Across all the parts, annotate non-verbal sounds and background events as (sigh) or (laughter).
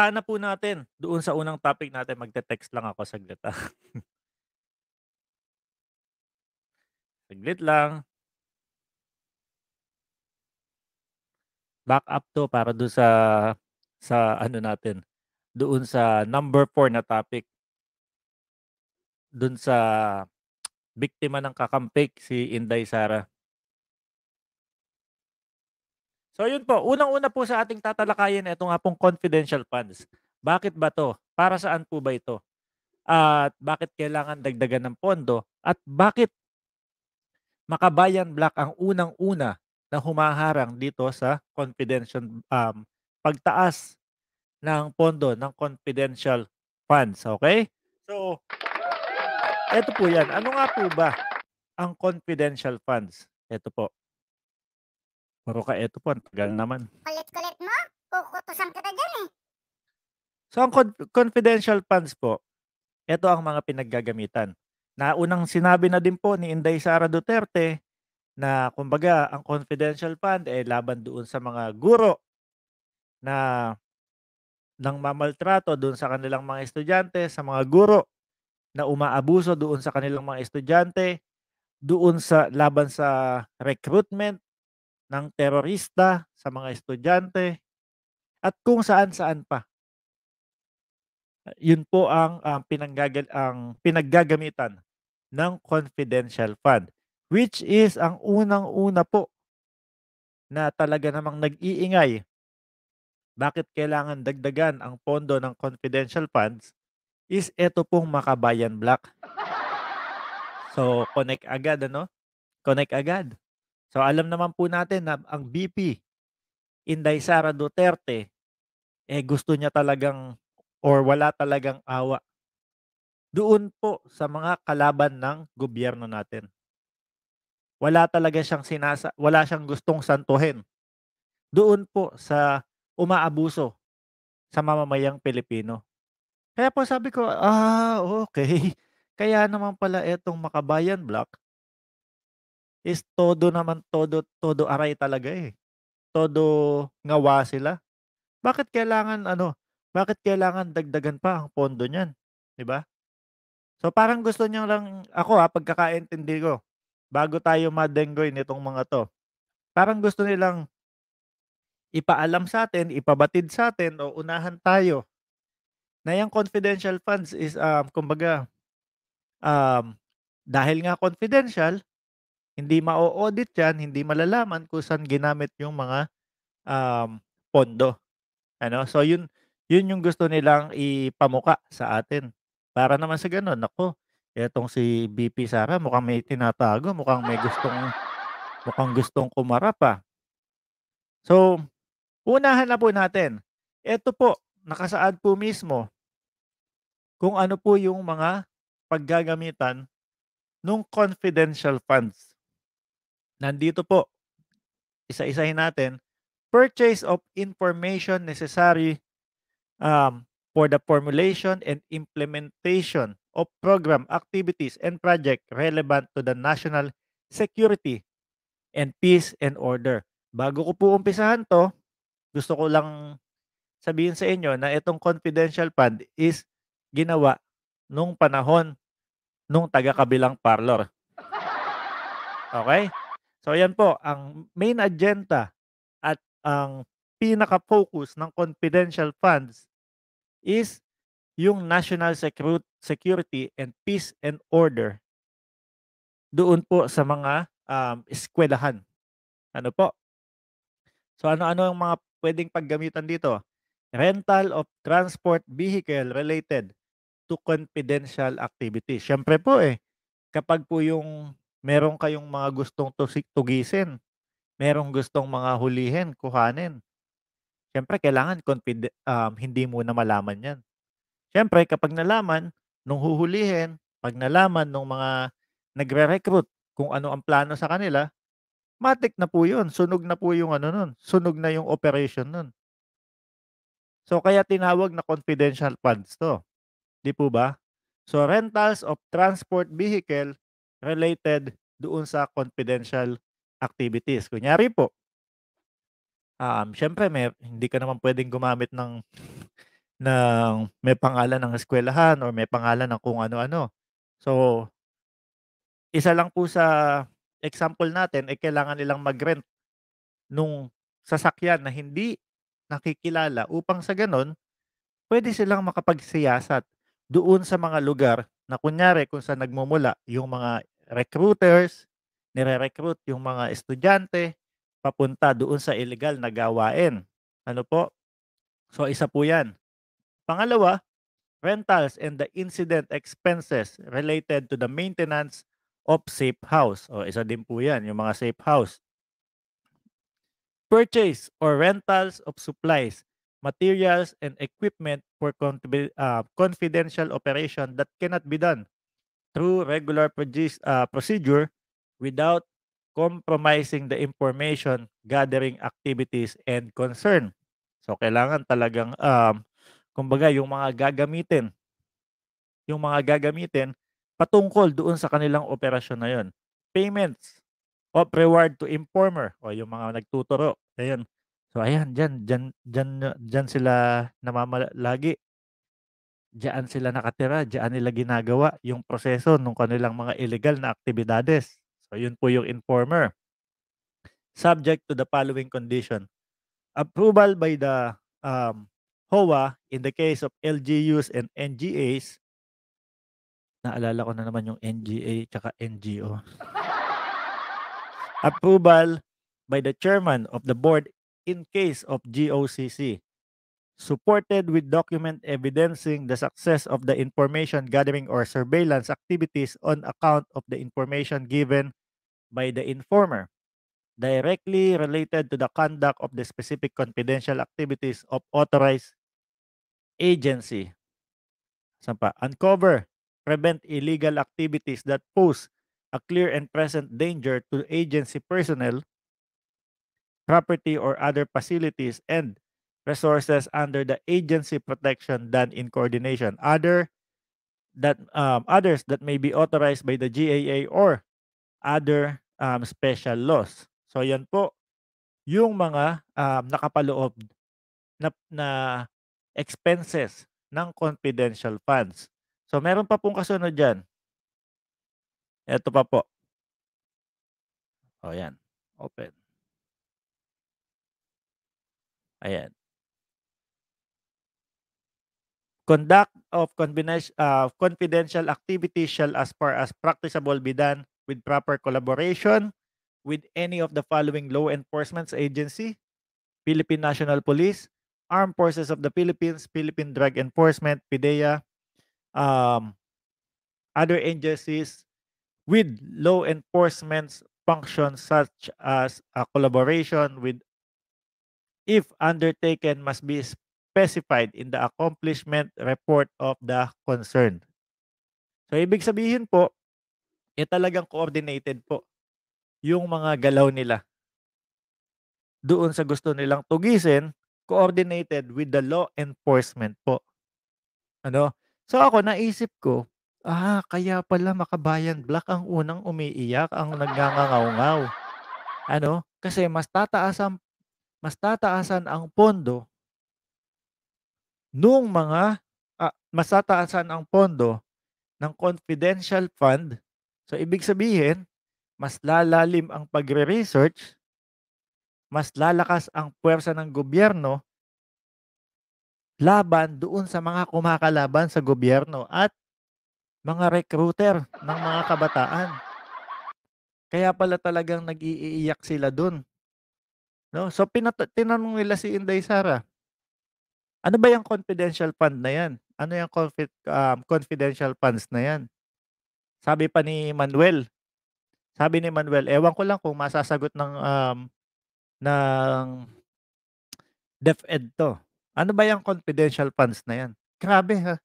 Sana po natin doon sa unang topic natin magte-text lang ako saglit, ah. (laughs) Saglit lang. Back-up 'to para dun sa sa ano natin, doon sa number 4 na topic. Dun sa biktima ng kakampik si Inday Sara. So yun po, unang-una po sa ating tatalakayin eto nga pong confidential funds. Bakit ba 'to? Para saan po ba ito? At bakit kailangan dagdagan ng pondo? At bakit Makabayan Black ang unang-una na humaharang dito sa confidential um, pagtaas ng pondo ng confidential funds, okey? So, eto po 'yan. Ano nga po ba ang confidential funds? Eto po. Puro ka eto po, ang tagal naman. Kulit-kulit mo, uutusan kita diyan, eh. So, ang con confidential funds po, eto ang mga pinaggagamitan. Naunang sinabi na din po ni Inday Sara Duterte na kumbaga ang confidential fund, eh, laban doon sa mga guro na nangmamaltrato doon sa kanilang mga estudyante, sa mga guro na umaabuso doon sa kanilang mga estudyante, doon sa laban sa recruitment ng terorista sa mga estudyante, at kung saan-saan pa. Yun po ang, um, pinanggagal ang pinaggagamitan ng confidential fund, which is ang unang-una po na talaga namang nag-iingay bakit kailangan dagdagan ang pondo ng confidential funds is eto pong Makabayan Black. So, connect agad ano? Connect agad. So, alam naman po natin na ang VP, Inday Sara Duterte, eh, gusto niya talagang or wala talagang awa doon po sa mga kalaban ng gobyerno natin. Wala talaga siyang sinasa wala siyang gustong santuhin. Doon po sa umaabuso sa mamamayang Pilipino. Kaya po sabi ko, ah, okey. Kaya naman pala etong Makabayan Black is todo naman todo todo aray talaga, eh. Todo ngawa sila. Bakit kailangan ano, bakit kailangan dagdagan pa ang pondo niyan, 'di ba? So, parang gusto niya lang ako, ah, pagkakaintindi ko, bago tayo madenggoy nitong mga 'to, parang gusto nilang ipaalam sa'tin, ipabatid sa'tin o unahan tayo na yang confidential funds is, um, kumbaga, um, dahil nga confidential, hindi ma-o-audit 'yan, hindi malalaman kung saan ginamit yung mga, um, pondo, ano. So yun yun yung gusto nilang ipamuka sa atin. Para naman sa gano'n, naku, etong si VP Sara mukhang may tinatago, mukhang may gustong mukhang gustong kumarap, ah. So, unahan na po natin. Eto po, nakasaad po mismo kung ano po yung mga paggagamitan nung confidential funds. Nandito po, isa-isahin natin, purchase of information necessary, um, for the formulation and implementation of program activities and project relevant to the national security and peace and order. Bago ko po umpisahan 'to, gusto ko lang sabihin sa inyo na itong confidential fund is ginawa nung panahon nung taga-kabilang parlor. (laughs) Okey? So ayan po ang main agenda at ang pinaka-focus ng confidential funds is yung national security and peace and order doon po sa mga, um, eskuwelahan. Ano po? So ano-ano ang mga puwedeng paggamitan dito? Rental of transport vehicle related to confidential activities. Siyempre po, eh, kapag po yung meron kayong mga gustong tugisin, merong gustong mga hulihin, kuhanin, siyempre kailangan confide um, hindi muna malaman 'yan. Siyempre kapag nalaman nung huhulihin, 'pag nalaman nung mga nagre-recruit kung ano ang plano sa kanila, matik na po 'yun, sunog na po yung ano nun, sunog na yung operation nun. So kaya tinawag na confidential funds 'to, 'di po ba? So rentals of transport vehicle related doon sa confidential activities. Kunyari po um, siyempre may hindi ka naman puwedeng gumamit ng (laughs) ng may pangalan ng eskuwelahan or may pangalan ng kung ano-ano. So isa lang po sa example natin, eh, kailangan nilang mag-rent nung sasakyan na hindi nakikilala upang sa gano'n, puwede silang makapagsiyasat doon sa mga lugar na kunyari kung saan nagmumula yung mga recruiters, nire-recruit yung mga estudyante papunta doon sa illegal na gawain. Ano po? So isa po 'yan. Pangalawa, rentals and the incident expenses related to the maintenance of safe house. O isa din po 'yan, yung mga safe house. Purchase or rentals of supplies, materials, and equipment for uh, confidential operation that cannot be done through regular uh, procedure without compromising the information gathering activities and concern. So kailangan talagang um, kumbaga yung mga gagamitin yung mga gagamitin patungkol doon sa kanilang operasyon na yun. Payments of reward to informer o yung mga nagtuturo. Ayun. So ayan, diyan diyan diyan diyan sila namamala lagi. Diyan sila nakatira, diyan nila ginagawa yung proseso ng kanilang mga illegal na aktibidades. So yun po yung informer. Subject to the following condition. Approval by the um, HOA in the case of LGUs and NGAs. Naalala ko na naman yung NGA tsaka NGO. (laughs) Approval by the chairman of the board in case of GOCC. Supported with document evidencing the success of the information gathering or surveillance activities on account of the information given by the informer directly related to the conduct of the specific confidential activities of authorized agency. Saan? Uncover, prevent illegal activities that pose a clear and present danger to agency personnel, property or other facilities and resources under the agency protection done in coordination. Other that um, others that may be authorized by the GAA or other um, special laws. So yan po yung mga um, nakapaloob na, na expenses ng confidential funds. So meron pa pong kasunod diyan. Ito pa po. O yan, open. Ayan. Conduct of confidential, uh, confidential activities shall as far as practicable be done with proper collaboration with any of the following law enforcement agency, Philippine National Police, Armed Forces of the Philippines, Philippine Drug Enforcement, PDEA, um, other agencies with law enforcement functions such as a collaboration with if undertaken must be specified in the accomplishment report of the concerned. So ibig sabihin po, eh talagang coordinated po yung mga galaw nila. Doon sa gusto nilang tugisin, coordinated with the law enforcement po. Ano? So ako naisip ko, ah, kaya pala Makabayan Black ang unang umiiyak, ang nagngangangaw-ngaw. Ano? Kasi mas tataas ang mas tataasan ang pondo nung mga ah, mas tataasan ang pondo ng confidential fund. So ibig sabihin, mas lalalim ang pagre-research, mas lalakas ang puwersa ng gobyerno laban doon sa mga kumakalaban sa gobyerno at mga recruiter ng mga kabataan. Kaya pala talagang nag-iiyak sila doon. No? So pinata tinanong nila si Inday Sara, ano ba yung confidential fund na yan? Ano yung confi um, confidential funds na yan? Sabi pa ni Manuel, sabi ni Manuel, ewan ko lang kung masasagot ng um, ng DepEd to. Ano ba yung confidential funds na yan? Grabe ha.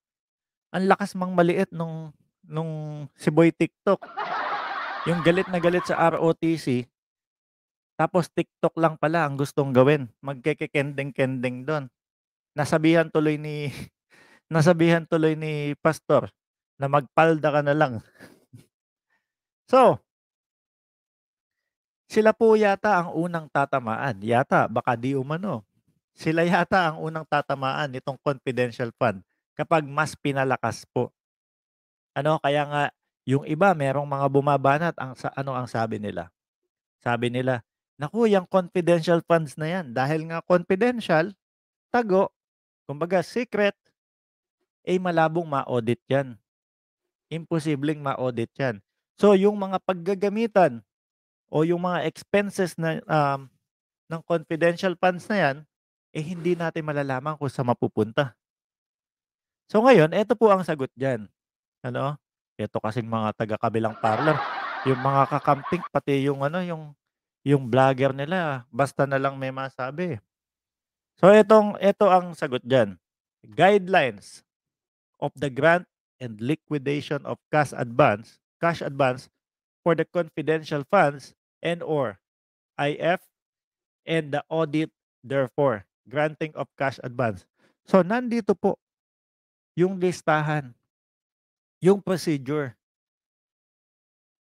Ang lakas mang maliit nung nung si Boy TikTok. Yung galit na galit sa ROTC, tapos TikTok lang pala ang gustong gawin. Magkekekending-kending doon. Nasabihan tuloy ni (laughs) nasabihan tuloy ni pastor na magpalda ka na lang. (laughs) So, sila po yata ang unang tatamaan. Yata, baka di umano. sila yata ang unang tatamaan nitong confidential fund kapag mas pinalakas po. Ano, kaya nga yung iba merong mga bumabanat ang sa ano ang sabi nila. Sabi nila, "Naku, yang confidential funds na yan dahil nga confidential, tago, kumbaga secret, eh malabong ma-audit yan. Imposibleng ma-audit yan." So yung mga paggagamitan o yung mga expenses na, um, ng confidential funds na yan, eh hindi natin malalaman kung saan mapupunta. So ngayon, eto po ang sagot diyan. Ano, eto kasing mga taga kabilang parlor, yung mga kakamping pati yung ano, yung yung vlogger nila basta na lang may masabi. So etong eto ang sagot diyan. Guidelines of the grant and liquidation of cash advance cash advance for the confidential funds and/or IF and the audit therefore granting of cash advance. So nandito po yung listahan, yung procedure.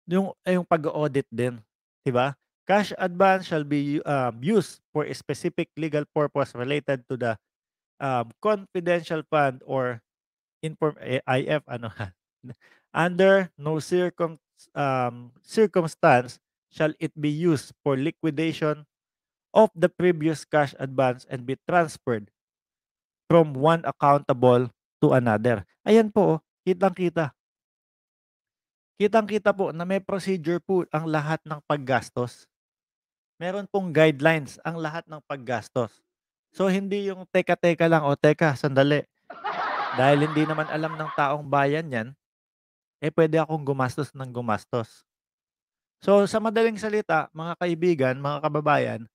Yung yung pag-audit din, 'di ba? Cash advance shall be um, used for a specific legal purpose related to the um, confidential fund or inform eh, IF ano (laughs) under no circum um, circumstance shall it be used for liquidation of the previous cash advance and be transferred from one accountable to another. Ayan po, oh, kitang-kita. Kitang-kita po na may procedure po ang lahat ng paggastos. Meron pong guidelines ang lahat ng paggastos. So hindi yung teka-teka lang o teka, sandali. Dahil hindi naman alam ng taong bayan yan, eh pwede akong gumastos ng gumastos. So sa madaling salita, mga kaibigan, mga kababayan,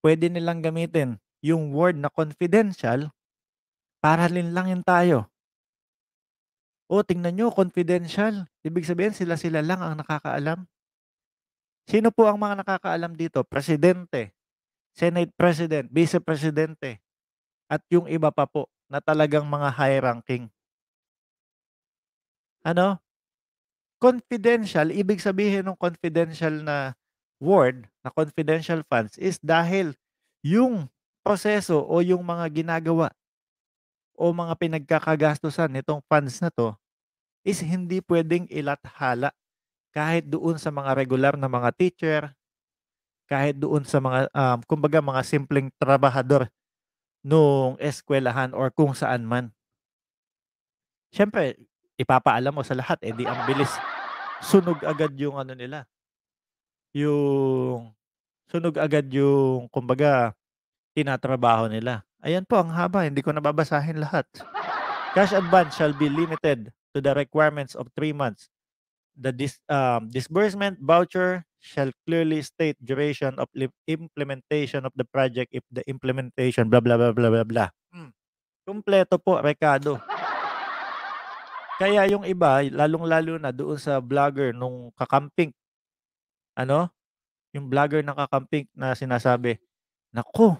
pwede nilang gamitin yung word na confidential para linlangin tayo. O tingnan nyo, confidential. Ibig sabihin, sila-sila lang ang nakakaalam. Sino po ang mga nakakaalam dito? Presidente, Senate President, Vice Presidente, at yung iba pa po na talagang mga high ranking. Ano? Confidential, ibig sabihin ng confidential na word, na confidential funds, is dahil yung proseso o yung mga ginagawa o mga pinagkakagastusan nitong funds na 'to is hindi puwedeng ilathala kahit doon sa mga regular na mga teacher, kahit doon sa mga, um, kumbaga mga simpleng trabahador nung eskuwelahan or kung saan man. Siyempre ipapaalam mo sa lahat, eh, di ang bilis. Sunog agad yung ano nila, yung sunog agad yung kumbaga tinatrabaho nila. Ayan po ang haba, hindi ko na babasahin lahat. Cash advance shall be limited to the requirements of 3 months. The dis um, disbursement voucher shall clearly state duration of implementation of the project if the implementation blah, blah, blah, blah, blah, blah. Hmm. Kumpleto po, rekado. Kaya yung iba, lalong-lalo na doon sa vlogger nung kakamping. Ano, yung vlogger na kakamping na sinasabi, "Naku"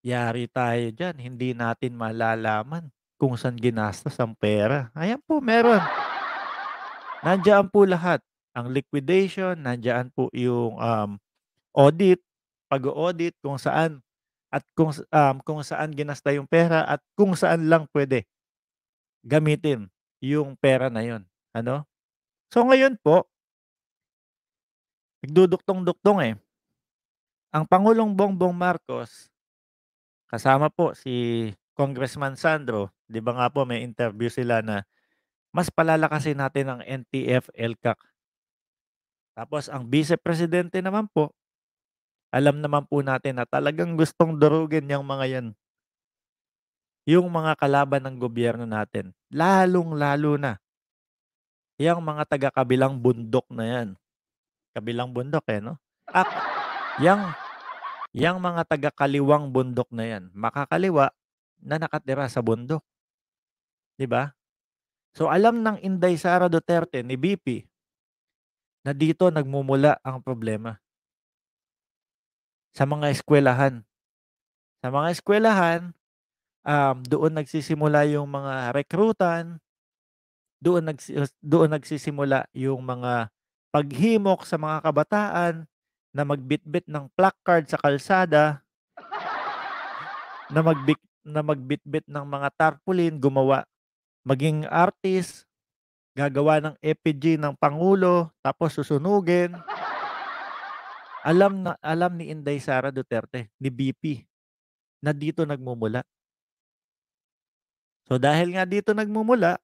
Yari tayo diyan, hindi natin malalaman kung saan ginastos ang pera. Ayan po, meron. Nandiyan po lahat. Ang liquidation, nandiyan po yung, um, audit, pag-o-audit kung saan at kung um, kung saan ginasta yung pera at kung saan lang pwede gamitin yung pera na yun, ano? So ngayon po nagduduktong-duktong, eh. Ang Pangulong Bongbong Marcos Kasama po si Congressman Sandro, 'di ba nga po may interview sila na mas palalakasin natin ang NTF-ELCAC. Tapos ang Vice Presidente naman po, alam naman po natin na talagang gustong durugin yang mga yan. Yung mga kalaban ng gobyerno natin, lalong-lalo na yang mga taga-kabilang bundok na yan. Kabilang bundok eh, no? Ak yang Yang mga taga-kaliwang bundok na yan, makakaliwa na nakatira sa bundok. 'Di ba? So alam ng Inday Sara Duterte ni BP na dito nagmumula ang problema. Sa mga eskwelahan. Sa mga eskwelahan, um, doon nagsisimula yung mga rekrutan, doon nagsi doon nagsisimula yung mga paghimok sa mga kabataan na magbitbit ng placard sa kalsada. na magbik na magbitbit ng mga tarpaulin, gumawa maging artist, gagawa ng effigy ng pangulo, tapos susunugin. Alam na alam ni Inday Sara Duterte, ni BP, na dito nagmumula. So, dahil nga dito nagmumula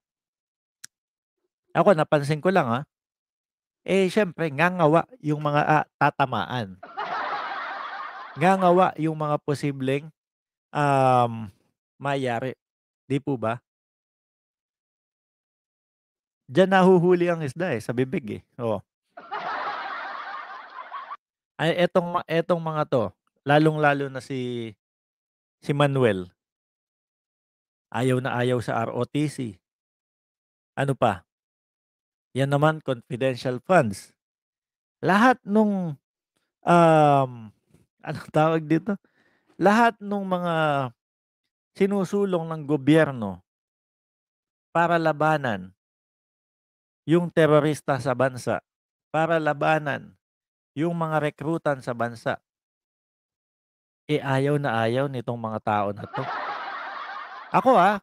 ako napansin ko lang, ah, eh, siyempre ngangawa yung mga, ah, tatamaan. Ngangawa yung mga posibleng, um, mayari, 'di po ba? Diyan nahuhuli ang isda, eh, sa bibig, eh, oh. Ay etong etong mga 'to, lalong-lalo na si si Manuel. Ayaw na ayaw sa ROTC. Ano pa? Yan naman confidential funds. Lahat nung, um, anong tawag dito? Lahat nung mga sinusulong ng gobyerno para labanan yung terorista sa bansa, para labanan yung mga rekrutan sa bansa. Eh, ayaw na ayaw nitong mga tao na 'to. Ako, ah,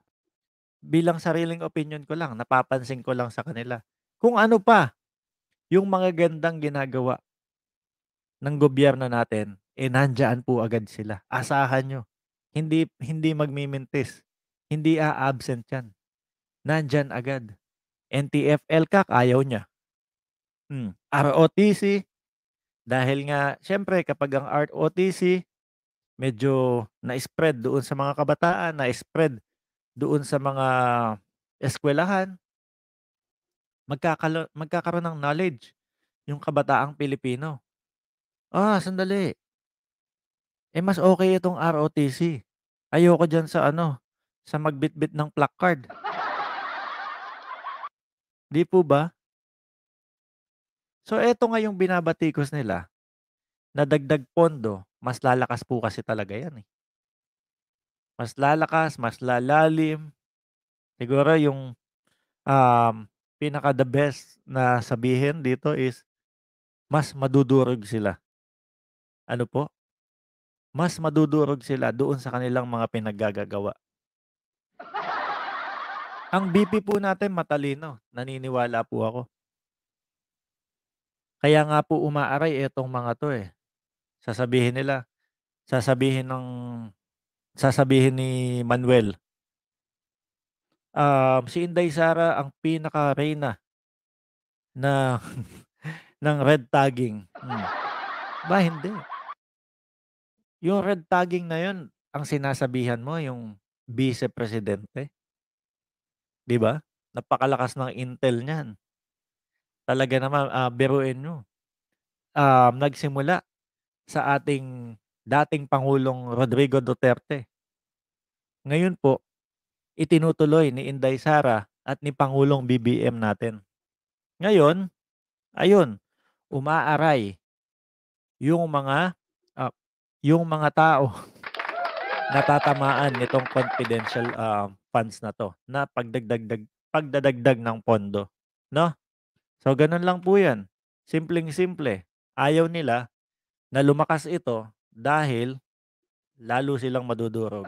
bilang sariling opinyon ko lang, napapansin ko lang sa kanila, kung ano pa yung mga gandang ginagawa ng gobyerno natin, eh, nandiyaan po agad sila. Asahan niyo. Hindi hindi magmimintis, hindi a-absent 'yan. Nandiyan agad. NTF-ELCAC ayaw niya. Hmm, ROTC, dahil nga siyempre kapag ang ROTC medyo na-spread doon sa mga kabataan, na-spread doon sa mga eskuwelahan magkakalo magkakaroon ng knowledge yung kabataang Pilipino. Ah, sandali. Eh, mas okey itong ROTC. Ayoko diyan sa ano, sa magbitbit ng placard. 'Di po ba? So, eto nga yung binabatikos nila, na dagdag pondo, mas lalakas po kasi talaga yan, eh. Mas lalakas, mas lalalim. Siguro yung, um, pinaka the best na sabihin dito is, mas madudurog sila. Ano po? Mas madudurog sila doon sa kanilang mga pinaggagagawa. Ang BP po natin matalino, naniniwala po ako. Kaya nga po umaaray etong mga 'to, eh. Sasabihin nila sasabihin ng sasabihin ni Manuel um, si Inday Sara ang pinakareyna na (laughs) ng red tagging. Hmm. Aba, hindi. Yung red tagging na yun, ang sinasabihan mo yung Vice Presidente. 'Di ba? Napakalakas ng intel niyan. Talaga naman, ah, biruin niyo, um, nagsimula sa ating dating Pangulong Rodrigo Duterte. Ngayon po, itinutuloy ni Inday Sara at ni Pangulong BBM natin. Ngayon, ayun, umaaray yung mga, ah, yung mga tao (laughs) na tatamaan nitong confidential, um, funds na 'to, na pagdagdagdag pagdadagdag ng pondo, 'no? So, gano'n lang po 'yan. Simpleng-simple. Ayaw nila na lumakas ito dahil lalo silang madudurog.